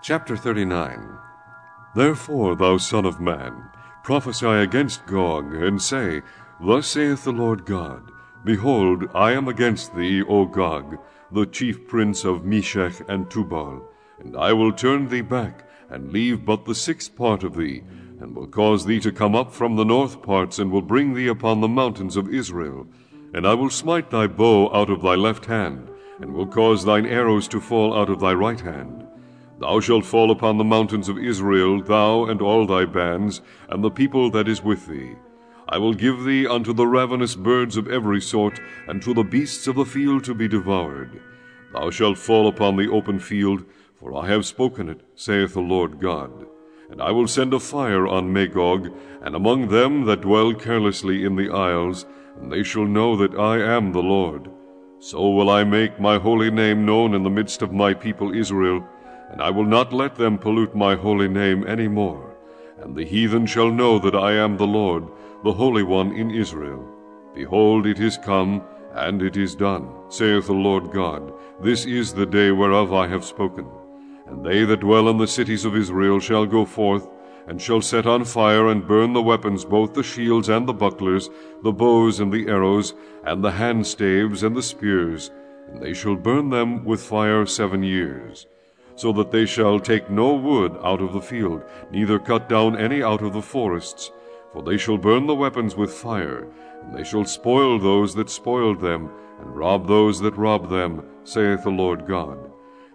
Chapter 39 Therefore, thou son of man, prophesy against Gog, and say, Thus saith the Lord God, Behold, I am against thee, O Gog, the chief prince of Meshech and Tubal, and I will turn thee back, and leave but the sixth part of thee, and will cause thee to come up from the north parts, and will bring thee upon the mountains of Israel. And I will smite thy bow out of thy left hand, and will cause thine arrows to fall out of thy right hand. Thou shalt fall upon the mountains of Israel, thou and all thy bands, and the people that is with thee. I will give thee unto the ravenous birds of every sort, and to the beasts of the field to be devoured. Thou shalt fall upon the open field, for I have spoken it, saith the Lord God. And I will send a fire on Magog, and among them that dwell carelessly in the isles, and they shall know that I am the Lord. So will I make my holy name known in the midst of my people Israel, and I will not let them pollute my holy name any more. And the heathen shall know that I am the Lord, the Holy One in Israel. Behold, it is come, and it is done, saith the Lord God. This is the day whereof I have spoken. And they that dwell in the cities of Israel shall go forth, and shall set on fire and burn the weapons, both the shields and the bucklers, the bows and the arrows, and the handstaves and the spears, and they shall burn them with fire seven years. So that they shall take no wood out of the field, neither cut down any out of the forests. For they shall burn the weapons with fire, and they shall spoil those that spoiled them, and rob those that robbed them, saith the Lord God.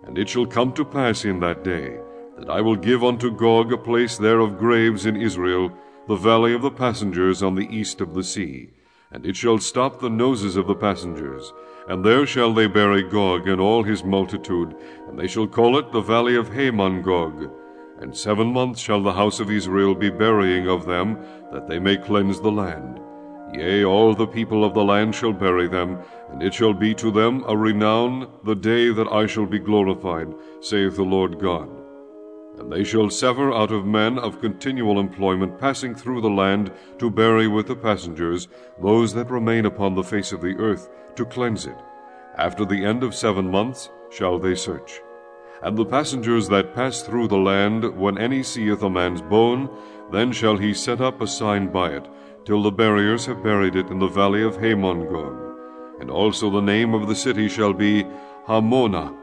And it shall come to pass in that day, that I will give unto Gog a place there of graves in Israel, the valley of the passengers on the east of the sea. And it shall stop the noses of the passengers. And there shall they bury Gog and all his multitude, and they shall call it the valley of Hamongog. And seven months shall the house of Israel be burying of them, that they may cleanse the land. Yea, all the people of the land shall bury them, and it shall be to them a renown the day that I shall be glorified, saith the Lord God. And they shall sever out of men of continual employment passing through the land to bury with the passengers those that remain upon the face of the earth, to cleanse it. After the end of seven months shall they search. And the passengers that pass through the land, when any seeth a man's bone, then shall he set up a sign by it, till the buriers have buried it in the valley of Hamongog. And also the name of the city shall be Hamonah.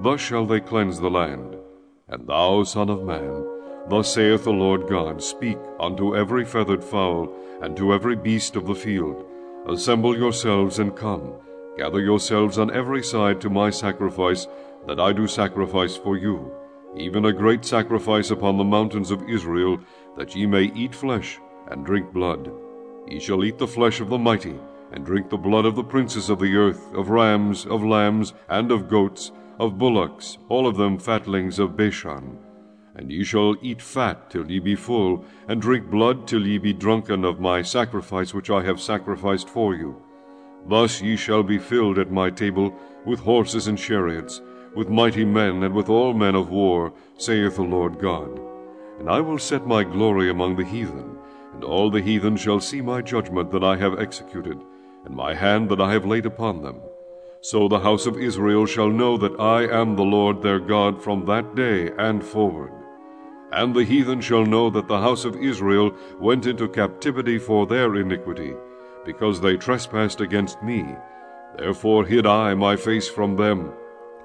Thus shall they cleanse the land. And thou, Son of Man, thus saith the Lord God, Speak unto every feathered fowl, and to every beast of the field, Assemble yourselves and come, gather yourselves on every side to my sacrifice, that I do sacrifice for you, even a great sacrifice upon the mountains of Israel, that ye may eat flesh and drink blood. Ye shall eat the flesh of the mighty, and drink the blood of the princes of the earth, of rams, of lambs, and of goats, of bullocks, all of them fatlings of Bashan. And ye shall eat fat till ye be full, and drink blood till ye be drunken of my sacrifice which I have sacrificed for you. Thus ye shall be filled at my table with horses and chariots, with mighty men and with all men of war, saith the Lord God. And I will set my glory among the heathen, and all the heathen shall see my judgment that I have executed, and my hand that I have laid upon them. So the house of Israel shall know that I am the Lord their God from that day and forward. And the heathen shall know that the house of Israel went into captivity for their iniquity, because they trespassed against me. Therefore hid I my face from them,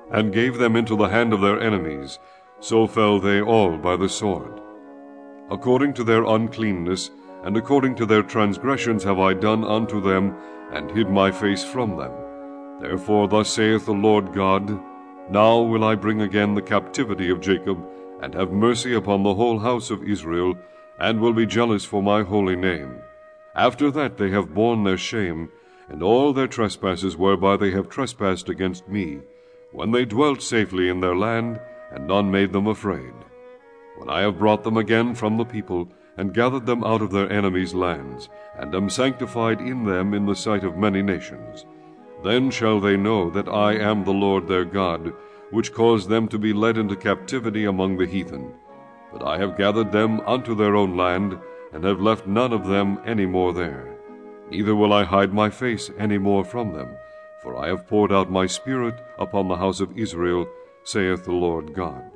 and gave them into the hand of their enemies. So fell they all by the sword. According to their uncleanness, and according to their transgressions have I done unto them, and hid my face from them. Therefore thus saith the Lord God, Now will I bring again the captivity of Jacob, and have mercy upon the whole house of Israel, and will be jealous for my holy name. After that they have borne their shame, and all their trespasses whereby they have trespassed against me, when they dwelt safely in their land, and none made them afraid. When I have brought them again from the people, and gathered them out of their enemies' lands, and am sanctified in them in the sight of many nations, then shall they know that I am the Lord their God, which caused them to be led into captivity among the heathen. But I have gathered them unto their own land, and have left none of them any more there. Neither will I hide my face any more from them, for I have poured out my Spirit upon the house of Israel, saith the Lord God.